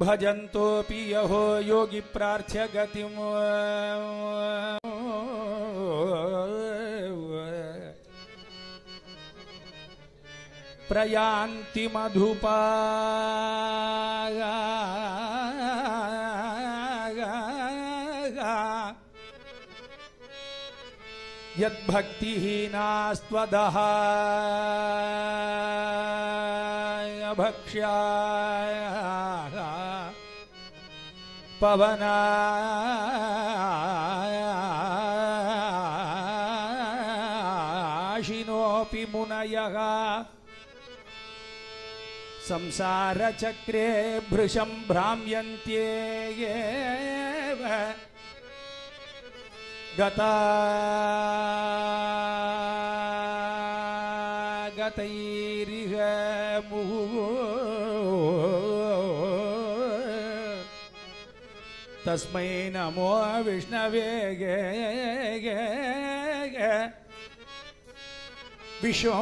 भजन्तोऽपि यहो योगी प्रार्थ्य गतिम् प्रयान्ति मधुपा। यद्भक्तिहीनास्त्वदः भक्ष्याय पवनाशिनोऽपि मुनयः संसारचक्रे भृशं भ्राम्यन्त्येव गता गतैरिह तस्मै नमो विष्णवे विशो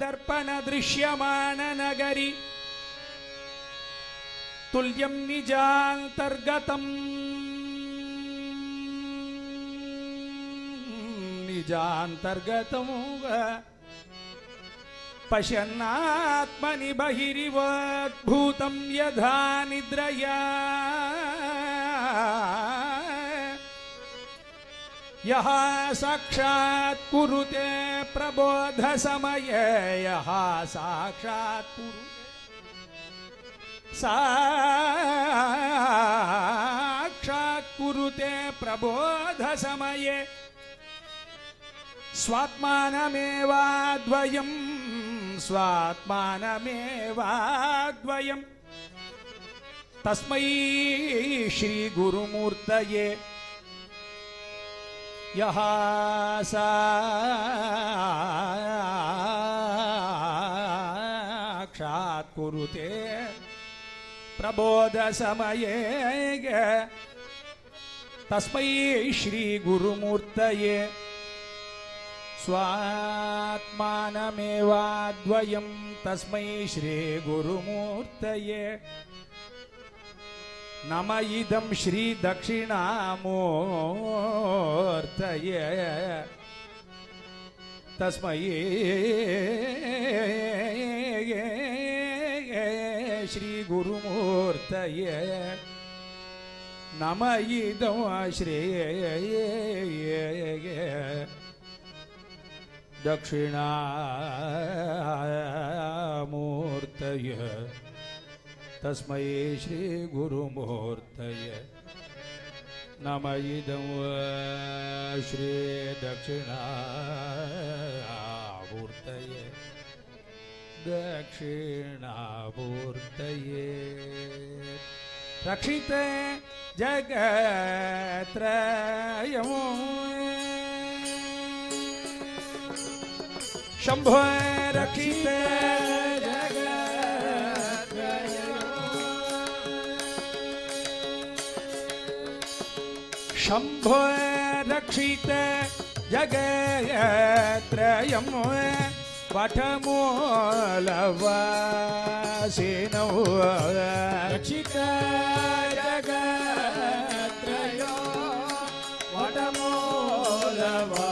दर्पण दृश्यमान नगरी तुल्यं निजान्तर्गतम् निजान्तर्गतम् पश्यन्नात्मनि बहिरिवद्भूतं यथा निद्रया। यः साक्षात् कुरुते प्रबोधसमये यः साक्षात् कुरुते साक्षात् कुरुते प्रबोधसमये स्वात्मानमेवाद्वयं स्वात्मानमेवाद्वयम्। तस्मै श्रीगुरुमूर्तये यः साक्षात् कुरुते प्रबोधसमये तस्मै श्रीगुरुमूर्तये स्वात्मानमेवाद्वयं तस्मै श्रीगुरुमूर्तये नम इदं श्रीदक्षिणामूर्तये तस्मै श्रीगुरुमूर्तये नम इदं श्री दक्षिणामूर्तय तस्मै श्रीगुरुमूर्तय नम इदं श्रीदक्षिणामूर्तय दक्षिणामूर्तये रक्षिते जगत्रयम् शम्भो रक्षिते शम्भो रक्षिते जगत्रयम् वठमूलवासिनौ रक्षित जगत्रयो वटमूलवासिनो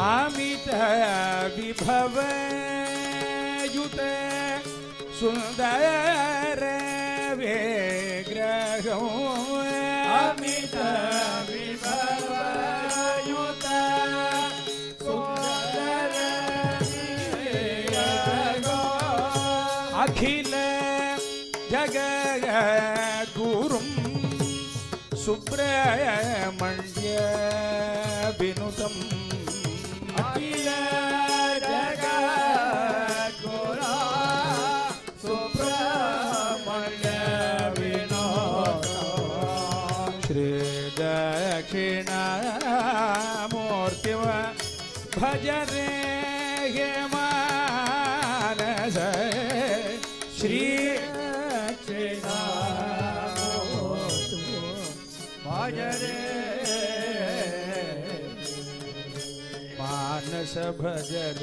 अमित विभव युत सुंदर वे ग्रह अमित विभव युत सुंदर अखिल जग गुरु सुब्रह्मण्य विनुतम। भजन हे मानस श्री भजने मानस भजर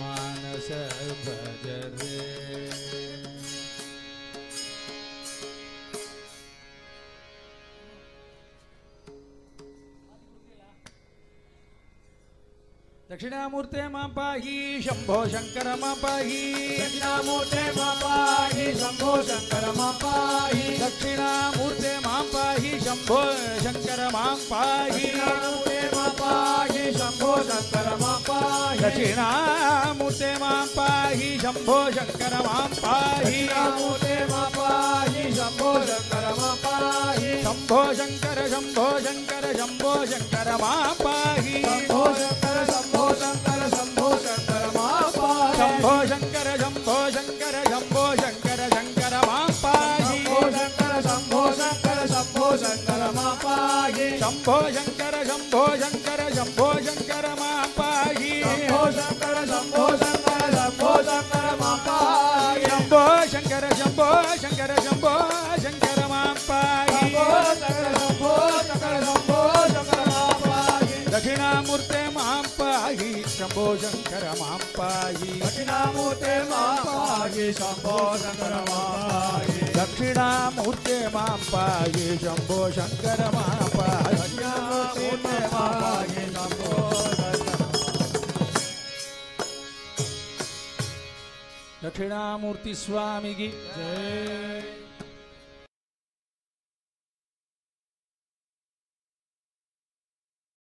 मानस भजरे दक्षिणामूर्ते माँ पाही शंभो शंकर माँ पाही दक्षिणामूर्ते माँ पाही शंभो शंकर माँ पाही। दक्षिणामूर्ते मा पाही शंभो शंकर माँ पाही। दक्षिणामूर्ते माँ पाही शंभो शंकर मा पाही। दक्षिणामूर्ते मा पाही शंभो शंकर माँ पाही। दक्षिणामूर्ते मा पाहि शंभो शंकर माँ पाही। शंभो शंकर शंभो शंकर शंभो शंकर माँ पाही। शंभो शंकर शंभो शंकर मापाई पाहि शंभो शंकर शंभो शंकर शंभो शंकर माँ शंभो शंकर शंभो शंकर शंभो शंकर माँ पाहि शंभो शंकर शंभो शंकर माँ पाहि दक्षिणामूर्ते माँ पाहि शंभो शंकर माँ पाहि दक्षिणामूर्ते माँ शंभो शंकर माँ दक्षिणामूर्ते माँ पाहि शंभो शंकर माँ पाहि दक्षिणामूर्ति स्वामी की जय।